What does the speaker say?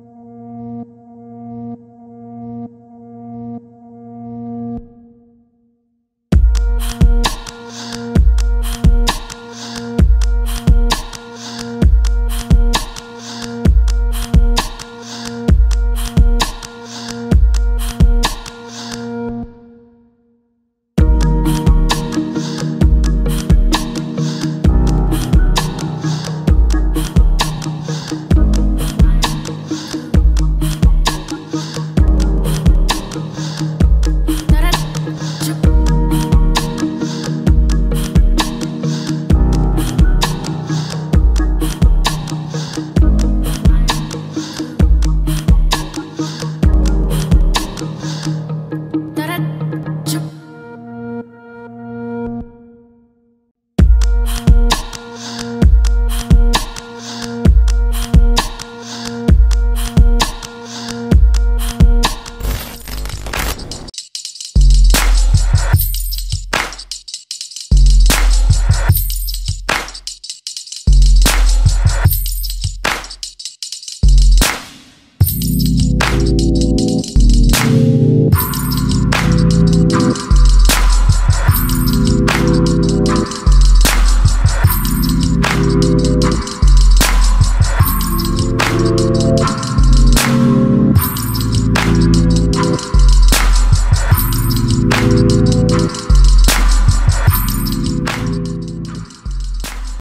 you